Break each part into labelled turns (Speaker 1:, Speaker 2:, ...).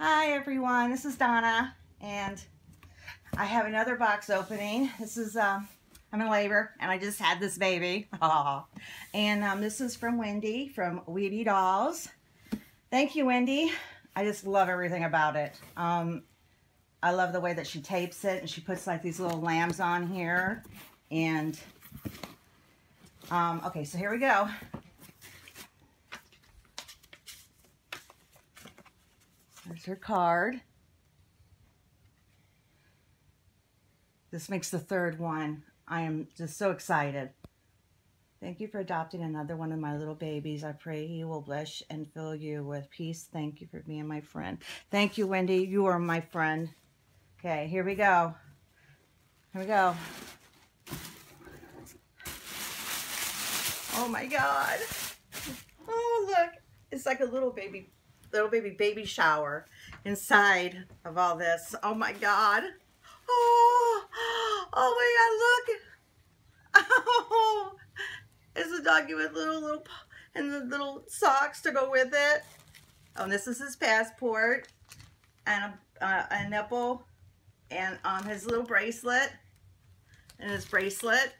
Speaker 1: Hi everyone, this is Donna and I have another box opening. This is, um, I'm in labor and I just had this baby. and um, this is from Wendy from Weedy Dolls. Thank you Wendy. I just love everything about it. Um, I love the way that she tapes it and she puts like these little lambs on here. And, um, okay, so here we go. Her card. This makes the third one. I am just so excited. Thank you for adopting another one of my little babies. I pray he will bless and fill you with peace. Thank you for being my friend. Thank you, Wendy. You are my friend. Okay, here we go. Here we go. Oh my God. Oh, look. It's like a little baby little baby baby shower inside of all this. Oh my God. Oh, oh my God, look. Oh, it's a doggy with little, little, and the little socks to go with it. Oh, and this is his passport and a, uh, a nipple and um, his little bracelet and his bracelet.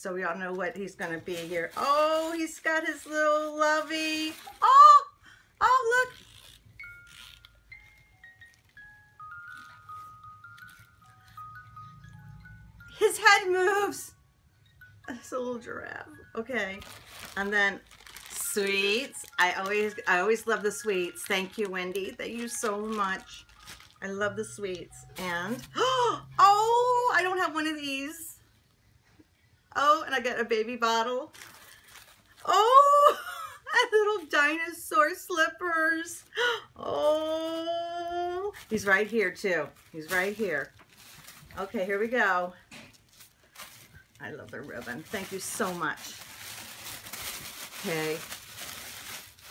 Speaker 1: So we all know what he's going to be here. Oh, he's got his little lovey. Oh, oh, look. His head moves. It's a little giraffe. Okay. And then sweets. I always I always love the sweets. Thank you, Wendy. Thank you so much. I love the sweets. And oh, I don't have one of these. Oh, and I got a baby bottle. Oh, little dinosaur slippers. Oh, he's right here too. He's right here. Okay, here we go. I love the ribbon. Thank you so much. Okay.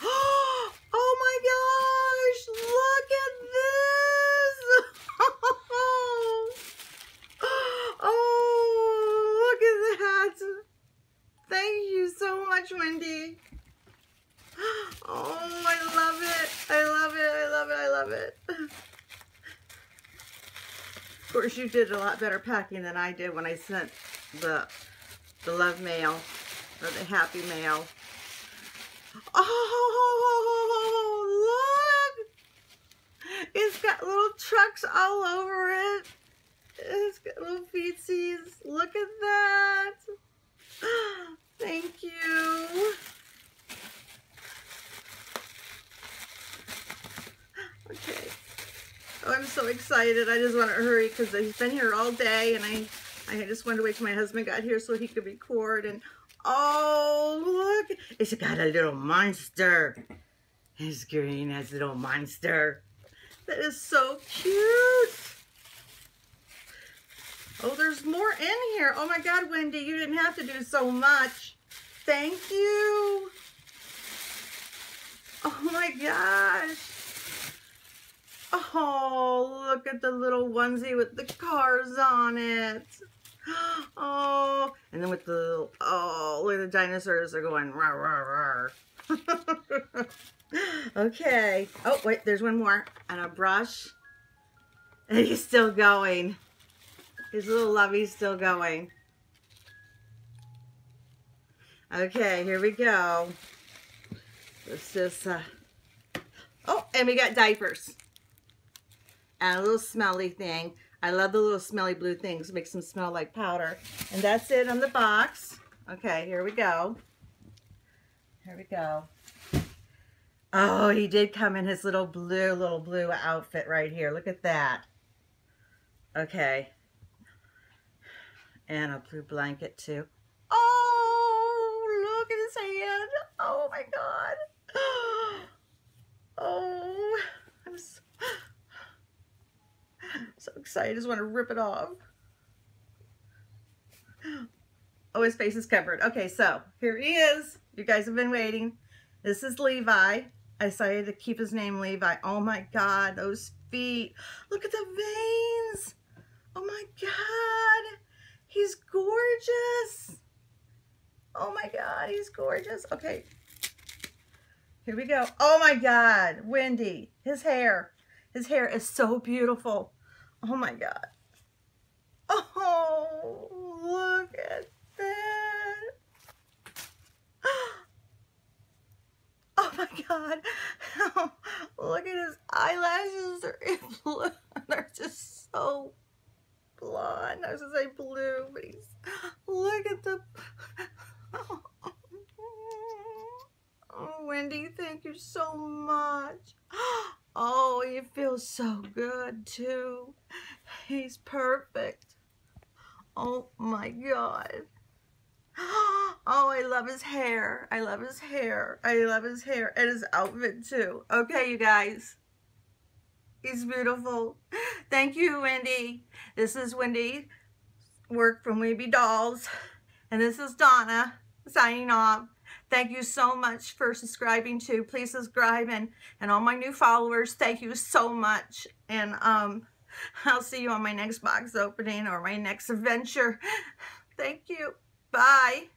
Speaker 1: Oh my gosh, look at much, Wendy. Oh, I love it. I love it. I love it. Of course, you did a lot better packing than I did when I sent the the love mail or the happy mail. Oh, look! It's got little trucks all over it. It's got little feetsies. Look at that. Thank you. Okay. Oh, I'm so excited. I just want to hurry because he's been here all day and I, I just wanted to wait till my husband got here so he could record. And oh, look. It's got a little monster. His green has a little monster. That is so cute. Oh, there's more in here. Oh my God, Wendy, you didn't have to do so much. Thank you. Oh my gosh. Oh, look at the little onesie with the cars on it. Oh, and then with the little, oh, look at the dinosaurs are going rah, rah, rah. okay. Oh, wait, there's one more. And a brush. And he's still going. His little lovey's still going. Okay, here we go. Let's just, uh, oh, and we got diapers. And a little smelly thing. I love the little smelly blue things. Makes them smell like powder. And that's it on the box. Okay, here we go. Here we go. Oh, he did come in his little blue, little blue outfit right here. Look at that. Okay and a blue blanket too. Oh, look at his hand. Oh my God. Oh, I'm so, I just want to rip it off. Oh, his face is covered. Okay, so here he is. You guys have been waiting. This is Levi. I decided to keep his name Levi. Oh my God, those feet. Look at the veins. Oh my God. He's gorgeous. Oh my God, he's gorgeous. Okay. Here we go. Oh my God, Wendy, his hair. His hair is so beautiful. Oh my God. Oh, look at that. Oh my God. Oh, look at his eyelashes. They're in blue. They're just so blonde. I was going to say blue, but he's, look at the, Oh, Wendy, thank you so much. Oh, he feels so good too. He's perfect. Oh my God. Oh, I love his hair. I love his hair. I love his hair and his outfit too. Okay, you guys. He's beautiful. Thank you, Wendy. This is Wendy, work from Weeby Dolls. And this is Donna signing off. Thank you so much for subscribing to. Please subscribe and, and all my new followers, thank you so much. And um, I'll see you on my next box opening or my next adventure. Thank you. Bye.